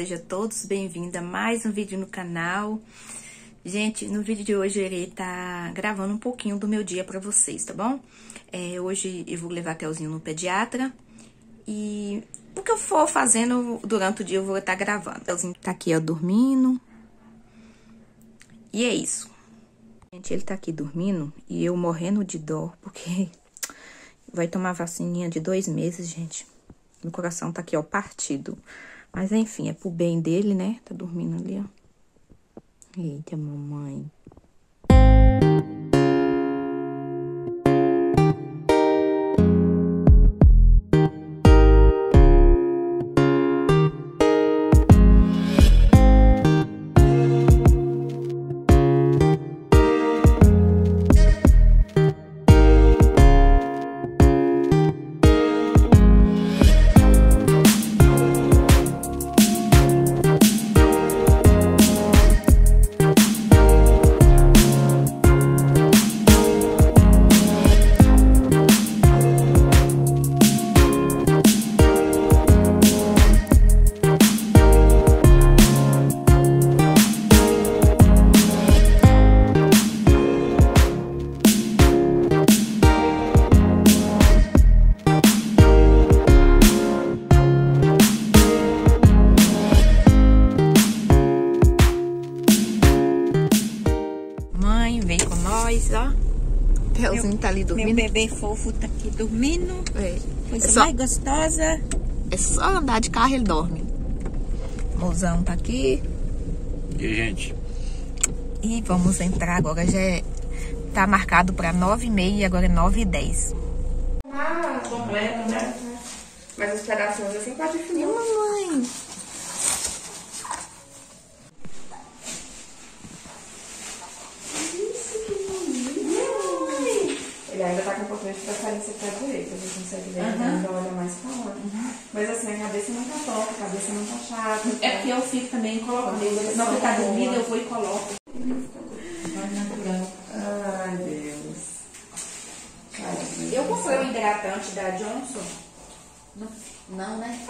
sejam todos bem-vindos a mais um vídeo no canal. Gente, no vídeo de hoje eu irei estar tá gravando um pouquinho do meu dia pra vocês, tá bom? É, hoje eu vou levar Telzinho no pediatra e o que eu for fazendo durante o dia eu vou estar tá gravando. Telzinho tá aqui, ó, dormindo. E é isso. Gente, ele tá aqui dormindo e eu morrendo de dor, porque vai tomar vacininha de dois meses, gente. Meu coração tá aqui, ó, partido. Mas, enfim, é pro bem dele, né? Tá dormindo ali, ó. Eita, mamãe. Telzinho tá ali dormindo. Meu bebê fofo tá aqui dormindo. É. Coisa é só, mais gostosa. É só andar de carro ele dorme. Mozão tá aqui. E aí, gente? E vamos entrar agora. Já é, tá marcado pra 9h30 e agora é 9h10. Ah, completo, né? Mas os pedacinhos assim pode definir. Mamãe. Um pouquinho de preferência pra direita, a gente consegue ver, uhum. então olha mais pra lá. Uhum. Mas assim, a cabeça não tá torta, a cabeça não tá chata. É porque eu fico também colocando. Não, porque tá dormindo, eu vou e coloco. Vai natural. Ai, Deus. Ai, eu comprei o hidratante da Johnson. Não, não né?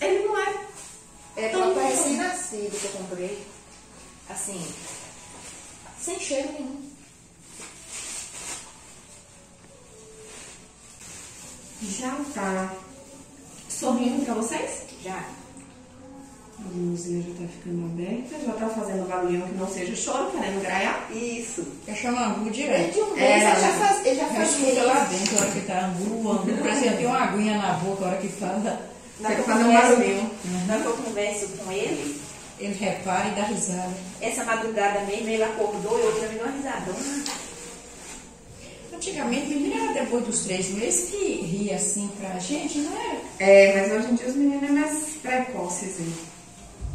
Ele não é. É tão recém-nascido que eu comprei. Assim, sem cheiro nenhum. Já tá sorrindo pra vocês? Já. A luzinha já tá ficando aberta, já tá fazendo barulhinho que não seja choro, querendo graiar. Isso. Eu chamo angu direto. Mês, é, ele já faz, ele já faz escuta lá dentro, a hora que tá angu, angu, parece que tem uma aguinha na boca a hora que fala. Pra fazer um barulhinho. Na que eu converso com ele, ele repara e dá risada. Essa madrugada mesmo, ele acordou e eu também dou uma risadona. Antigamente, menina era depois dos três meses que ria assim pra gente, não era? É, mas hoje em dia os meninos é mais precoces, hein?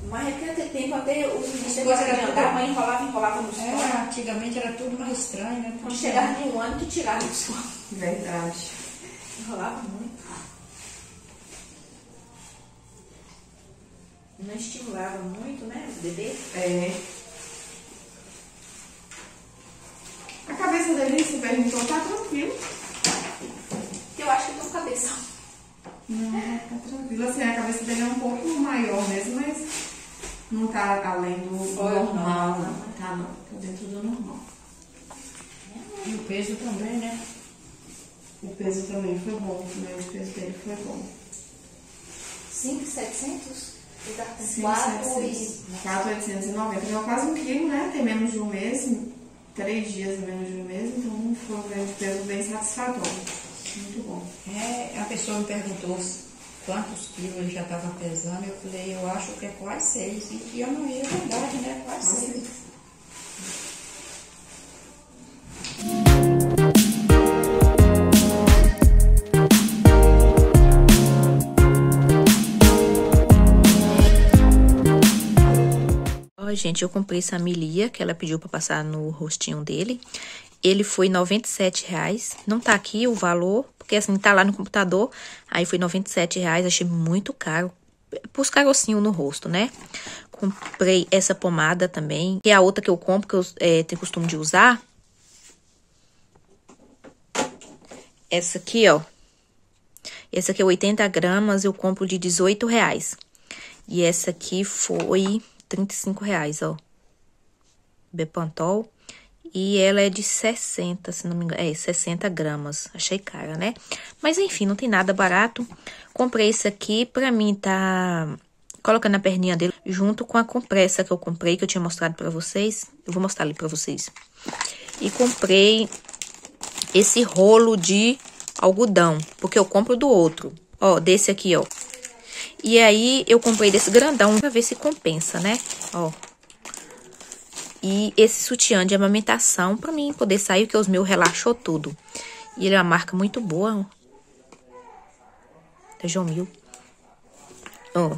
Mas naquele tempo até os meninos chegavam de andar, a mãe enrolava, enrolava no suor. É, antigamente era tudo mais estranho, né? Quando chegava em um ano que tirava o suor. Verdade. Enrolava muito. Não estimulava muito, né, os bebês? É. A cabeça dele, se perguntou, tá tranquilo. Eu acho que tem um cabeção. Não, tá tranquilo. Assim, a cabeça dele é um pouco maior mesmo, mas não tá além do normal, não. Tá não, tá dentro do normal. E o peso também, né? O peso também foi bom, né? O peso dele foi bom. 5,700? Ele tá com 4,890. Então, quase um quilo, né? Tem menos de um mês três dias menos de um mês, então foi um ganho de peso bem satisfatório. Muito bom. É, a pessoa me perguntou quantos quilos ele já estava pesando, eu falei, eu acho que é quase seis. E eu não ia, é verdade, né? Quase, quase seis. Gente, eu comprei essa milia que ela pediu para passar no rostinho dele. Ele foi R$ 97,00. Não tá aqui o valor, porque assim, tá lá no computador. Aí foi R$ 97,00, achei muito caro. Pus carocinho no rosto, né? Comprei essa pomada também, que é a outra que eu compro, que eu é, tenho costume de usar. Essa aqui, ó. Essa aqui é 80 gramas, eu compro de 18 reais. E essa aqui foi 35 reais, ó. Bepantol. E ela é de 60, se não me engano. É, 60 gramas. Achei cara, né? Mas enfim, não tem nada barato. Comprei esse aqui. Pra mim tá colocando a perninha dele junto com a compressa que eu comprei, que eu tinha mostrado pra vocês. Eu vou mostrar ali pra vocês. E comprei esse rolo de algodão, porque eu compro do outro. Ó, desse aqui, ó. E aí, eu comprei desse grandão pra ver se compensa, né? Ó. E esse sutiã de amamentação pra mim poder sair, porque os meus relaxou tudo. E ele é uma marca muito boa. Da Jomil. Ó.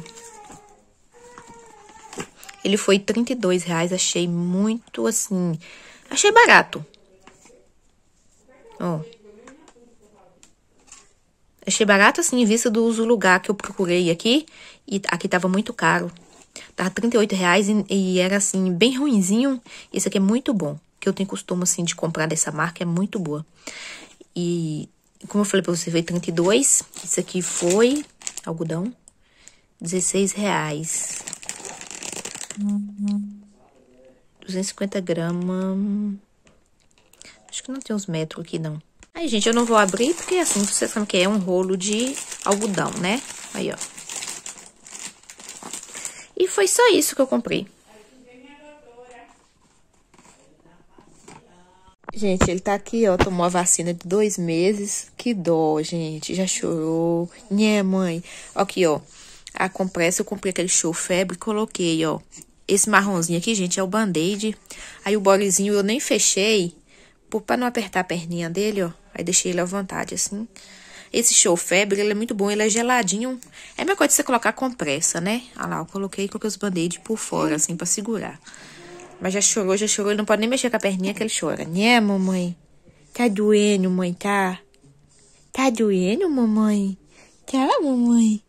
Ele foi 32 reais, achei muito, assim... Achei barato. Ó. Achei barato, assim, em vista do uso lugar que eu procurei aqui. E aqui tava muito caro. Tava 38 reais e, e era, assim, bem ruinzinho. Esse aqui é muito bom. Que eu tenho costume, assim, de comprar dessa marca. É muito boa. E, como eu falei pra você, veio 32. Isso aqui foi algodão. 16 reais. Uhum. 250 gramas. Acho que não tem uns metros aqui, não. Aí, gente, eu não vou abrir, porque assim, vocês sabem que é um rolo de algodão, né? Aí, ó. E foi só isso que eu comprei. Gente, ele tá aqui, ó, tomou a vacina de dois meses. Que dó, gente, já chorou. Né, mãe? Aqui, ó, a compressa, eu comprei aquele show febre, coloquei, ó. Esse marronzinho aqui, gente, é o band-aid. Aí o bolezinho eu nem fechei, pra não apertar a perninha dele, ó. Aí deixei ele à vontade, assim. Esse show febre, ele é muito bom, ele é geladinho. É a mesma coisa de você colocar compressa, né? Olha lá, eu coloquei coloquei os band-aid por fora, assim, pra segurar. Mas já chorou, já chorou, ele não pode nem mexer com a perninha que ele chora. Né, mamãe? Tá doendo, mãe, tá? Tá doendo, mamãe? Tá, mamãe?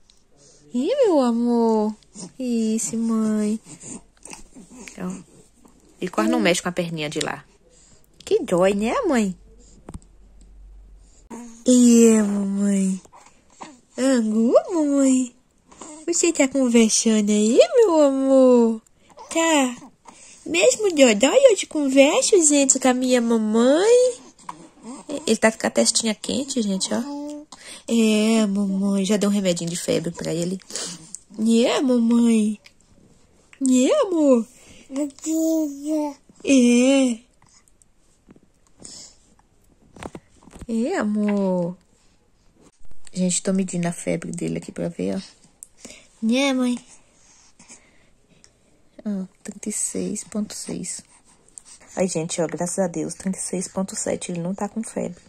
Ih, meu amor. Isso, mãe. Então, ele quase não mexe com a perninha de lá. Que dói, né, mãe? É, mamãe. Angu, mamãe. Você tá conversando aí, meu amor? Tá. Mesmo dodói eu te converso, gente, com a minha mamãe. Ele tá com a testinha quente, gente, ó. É, mamãe. Já deu um remedinho de febre pra ele. É, mamãe. É, amor. É. É, amor. Gente, tô medindo a febre dele aqui pra ver, ó. Né, mãe? Ó, 36.6. Aí, gente, ó, graças a Deus, 36.7. Ele não tá com febre.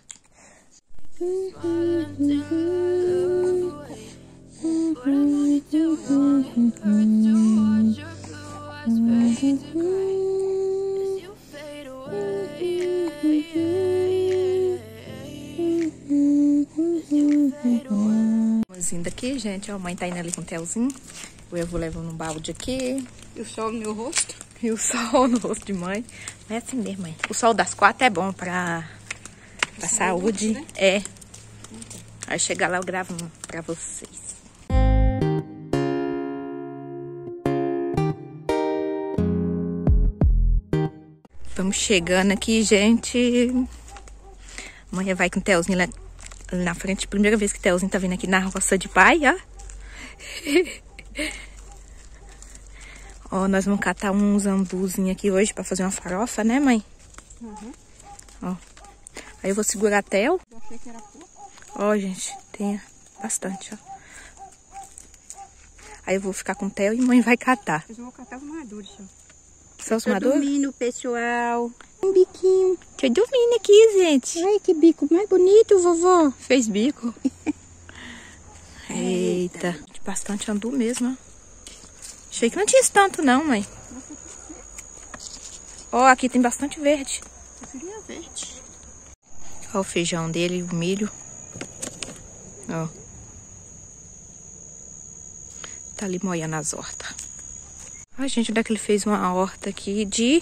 Mozinho daqui, gente, ó, a mãe tá indo ali com o Telzinho. Eu vou levando um balde aqui. E o sol no meu rosto? E o sol no rosto de mãe. Não é assim mesmo, mãe. O sol das quatro é bom pra, pra saúde. saúde né? É. Aí chegar lá eu gravo pra vocês. Estamos chegando aqui, gente. Amanhã vai com o Telzinho lá na frente. Primeira vez que o Telzinho tá vindo aqui na roça de pai, ó. ó, nós vamos catar uns ambuzinhos aqui hoje pra fazer uma farofa, né, mãe? Uhum. Ó. Aí eu vou segurar a Tel. Eu achei que era pouco. Ó, gente, tem bastante, ó. Aí eu vou ficar com o Theo e mãe vai catar. Eu vou catar os maduros, ó. São os maduros? dormindo, pessoal. Um biquinho. Tô dormindo aqui, gente. Ai, que bico mais bonito, vovó. Fez bico. Eita. Bastante andu mesmo, ó. Achei que não tinha tanto não, mãe. Ó, oh, aqui tem bastante verde. Eu queria verde. Ó o feijão dele, o milho. Ó. Tá ali moendo as hortas. Ai, gente, onde é que ele fez uma horta aqui de...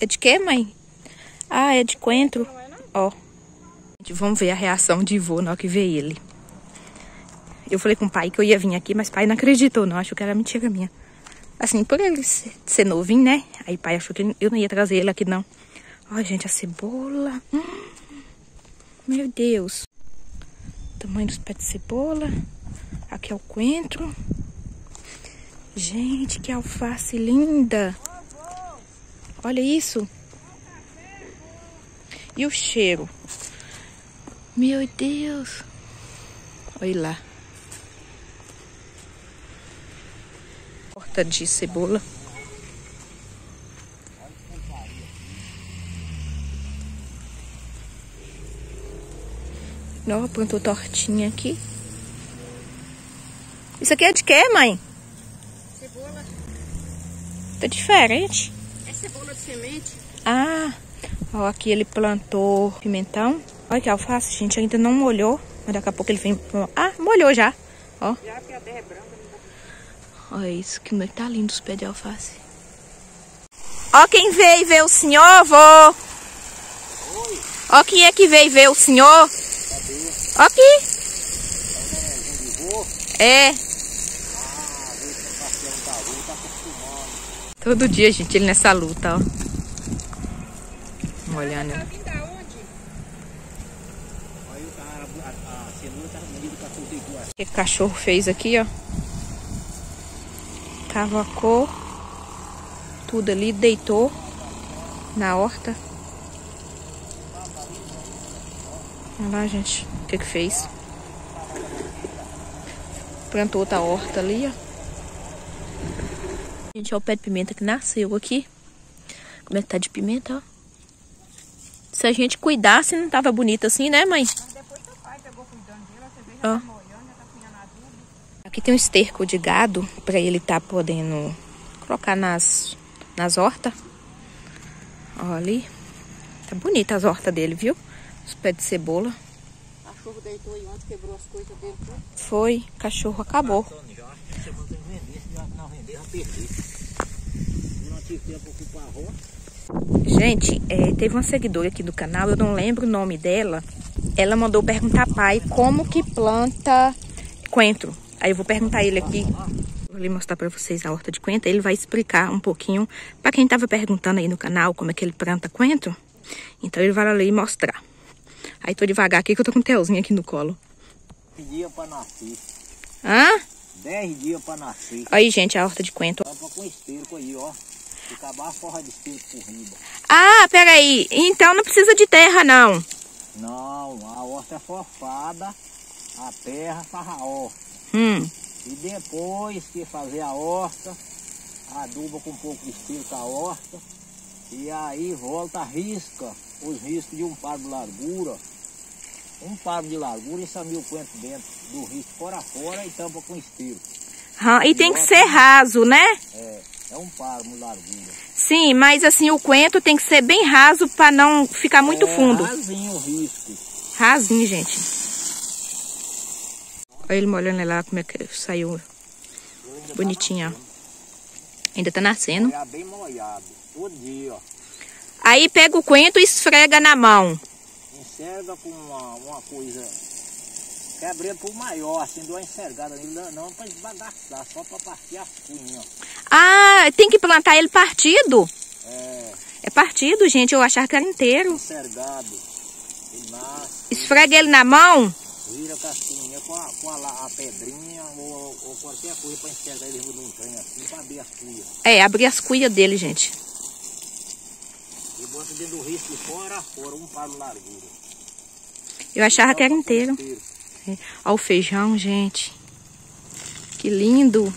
É de quê, mãe? Ah, é de coentro. Ó. Vamos ver a reação de vô na hora que vê ele. Eu falei com o pai que eu ia vir aqui, mas pai não acreditou, não. Achou que era mentira minha. Assim, por ele ser, novinho, né? Aí pai achou que eu não ia trazer ele aqui, não. Olha, gente, a cebola. Hum, meu Deus. Tamanho dos pés de cebola. Aqui é o coentro. Gente, que alface linda. Olha isso. E o cheiro. Meu Deus. Olha lá. Porta de cebola. Ó, plantou tortinha aqui. Isso aqui é de quê, mãe? Tá diferente. É cebola de semente. Ah, ó, aqui ele plantou pimentão. Olha que alface, gente, ainda não molhou. Mas daqui a pouco ele vem... Ah, molhou já. Ó. Já a terra é branca. Olha isso, que tá lindo os pés de alface. Ó quem veio ver o senhor, vô. Ó quem é que veio ver o senhor. Ó aqui. É. Todo dia, gente, ele nessa luta, ó. Molhando. O que o cachorro fez aqui, ó. Cavacou. Tudo ali, deitou na horta. Olha lá, gente, o que que fez. Plantou outra horta ali, ó. Gente, olha o pé de pimenta que nasceu aqui. Como é que tá de pimenta, ó. Se a gente cuidasse, não tava bonito assim, né, mãe? Depois seu pai pegou cuidando dela, você vê, Ó. tá molhando, já tá adubo. Aqui tem um esterco de gado pra ele tá podendo colocar nas, nas hortas. Ó, ali. Tá bonita as hortas dele, viu? Os pés de cebola. Deitou aí ontem, quebrou as coisas dele. tudo. Foi, cachorro acabou. Gente, é, teve uma seguidora aqui do canal, eu não lembro o nome dela. Ela mandou perguntar pai como que planta coentro. Aí eu vou perguntar ele aqui. Vou ali mostrar pra vocês a horta de coentro. Ele vai explicar um pouquinho pra quem tava perguntando aí no canal como é que ele planta coentro. Então ele vai ali mostrar. Aí tô devagar aqui que eu tô com o Telzinho aqui no colo. 10 dias pra nascer. Hã? 10 dias pra nascer. Aí, gente, a horta de coentro. Tampa com esterco aí, ó. Acabar a forra de esterco por riba. Ah, peraí. Então não precisa de terra, não. Não, a horta é forfada. A terra faz a horta. Hum. E depois que fazer a horta, aduba com um pouco de esterco a horta. E aí volta, risca os riscos de um par de largura. Um par de largura e samia o coentro dentro do risco fora fora e tampa com esterco. Ah, E tem que ser raso, né? É, é um par de largura. Sim, mas assim, o coentro tem que ser bem raso pra não ficar muito é, fundo. Rasinho o risco. Rasinho, gente. Olha ele molhando lá como é que saiu. Bonitinho, ó. Ainda tá nascendo. Molhar bem molhado. Todo dia, ó. Aí pega o coentro e esfrega na mão. Enxerga com uma, uma coisa. Quebrei por maior, assim, deu uma enxergada nele. Não, não pra desbagaçar, só pra partir as cunhas. Ah, tem que plantar ele partido. É, É partido, gente. Eu achava que era inteiro. enxergado. Ele nasce, Esfrega ele na mão. vira com as cunhas, com, a, com a, a pedrinha ou, ou qualquer coisa pra enxergar ele de um trem assim, pra abrir as cunhas. É, abrir as cuias dele, gente. E bota dentro do risco de fora a fora, um par de largura. Eu achava que era com inteiro. É. Ó o feijão, gente. Que lindo.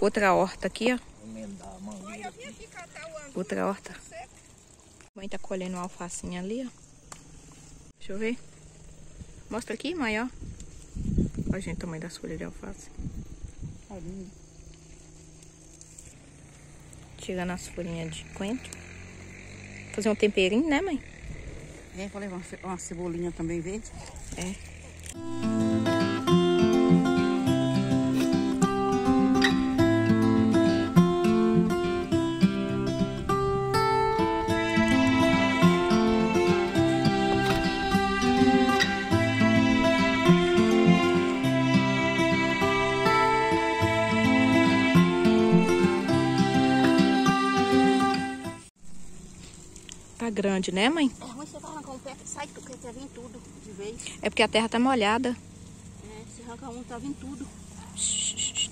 Outra horta aqui, ó. Outra horta. Mãe tá colhendo uma alfacinha ali, ó. Deixa eu ver. Mostra aqui, mãe, ó. Ó, gente, o tamanho das folhas de alface. Tirando as folhinhas de coentro. Fazer um temperinho, né, mãe? É, vou levar uma cebolinha também verde. É. Tá grande, né, mãe? Tá tudo de vez. É porque a terra tá molhada. É, se arrancar um, tá vindo tudo.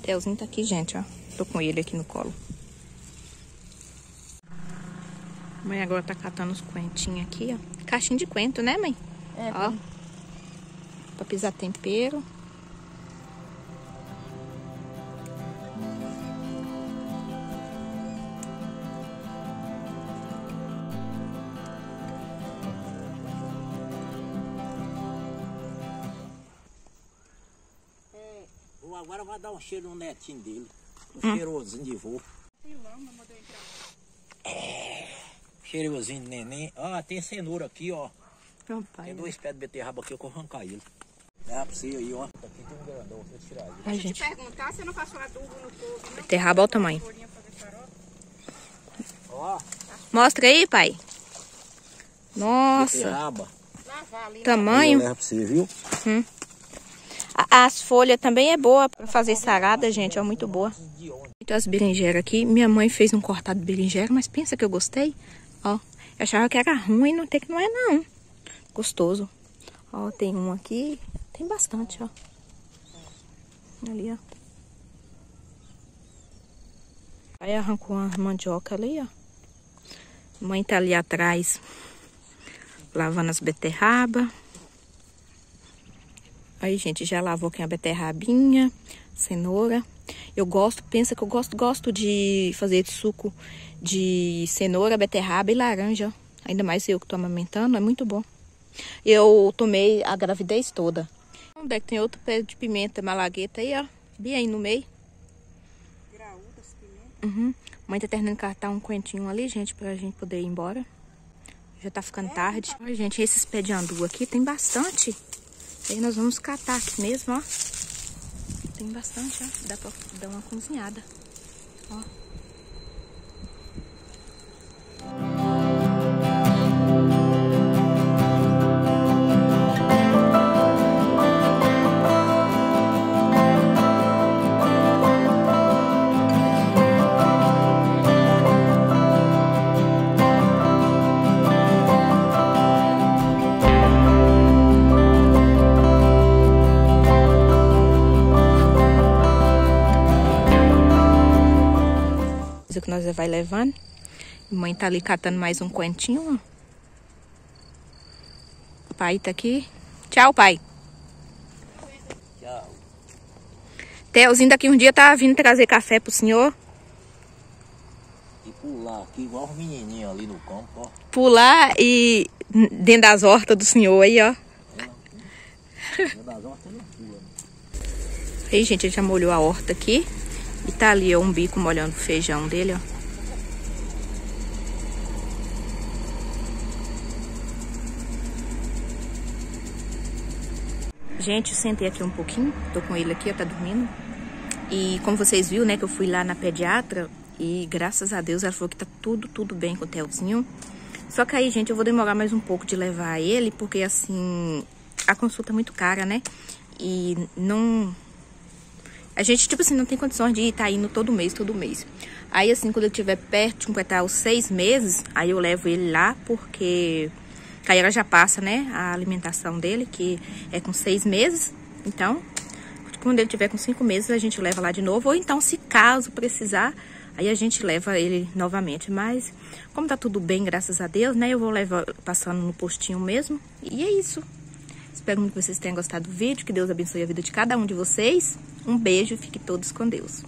Telzinho tá aqui, gente, ó. Tô com ele aqui no colo. Mãe agora tá catando os coentinhos aqui, ó. Caixinha de coentro, né, mãe? É, Ó. Pra pisar tempero. Agora vai dar um cheiro no netinho dele. Um cheirosinho de vô. É, cheirosinho de neném. Ah, tem cenoura aqui, ó. Papai. Tem dois pés de beterraba aqui, eu vou arrancar ele. É pra você aí, ó. Aqui tem um grandão, vou tirar ele. Ai, gente. perguntar se não passou adubo no não? Beterraba, olha o tamanho. Ó, Mostra aí, pai. Nossa, beterraba. Lavar ali. tamanho. Leva pra você, viu? A- As folhas também é boa pra fazer sarada, gente, ó, muito boa. Então as berinjeras aqui, minha mãe fez um cortado de berinjera, mas pensa que eu gostei, ó. Eu achava que era ruim, não tem que não é não. Gostoso. Ó, tem um aqui, tem bastante, ó. Ali, ó. Aí arrancou uma mandioca ali, ó. Mãe tá ali atrás, lavando as beterraba. Aí, gente, já lavou aqui a beterrabinha, cenoura. Eu gosto, pensa que eu gosto, gosto de fazer suco de cenoura, beterraba e laranja. Ainda mais eu que tô amamentando, é muito bom. Eu tomei a gravidez toda. Onde é que tem outro pé de pimenta malagueta aí, ó. Bem aí no meio. Graúdas, pimenta. Uhum. Mãe tá terminando de catar um coentinho ali, gente, pra gente poder ir embora. Já tá ficando tarde. Ai, gente, esses pés de andu aqui tem bastante. Aí nós vamos catar aqui mesmo, ó. Tem bastante, ó. Dá pra dar uma cozinhada. Ó. Nós vai levando. Mãe tá ali catando mais um coentinho, ó. Pai tá aqui. Tchau, pai. Tchau. Telzinho daqui um dia tá vindo trazer café pro senhor. E pular aqui igual os menininhos ali no campo, ó. Pular e dentro das hortas do senhor aí, ó. Meu das hortas não pula, né? Aí, gente, ele já molhou a horta aqui. E tá ali, ó, um bico molhando o feijão dele, ó. Gente, eu sentei aqui um pouquinho. Tô com ele aqui, tá dormindo. E como vocês viram, né, que eu fui lá na pediatra. E graças a Deus ela falou que tá tudo, tudo bem com o Telzinho. Só que aí, gente, eu vou demorar mais um pouco de levar ele. Porque, assim, a consulta é muito cara, né? E não... A gente, tipo assim, não tem condições de estar indo todo mês, todo mês. Aí, assim, quando ele estiver perto de completar os seis meses, aí eu levo ele lá, porque aí ela já passa, né, a alimentação dele, que é com seis meses. Então, quando ele tiver com cinco meses, a gente leva lá de novo. Ou então, se caso precisar, aí a gente leva ele novamente. Mas, como tá tudo bem, graças a Deus, né, eu vou levar passando no postinho mesmo. E é isso. Espero muito que vocês tenham gostado do vídeo. Que Deus abençoe a vida de cada um de vocês. Um beijo e fiquem todos com Deus.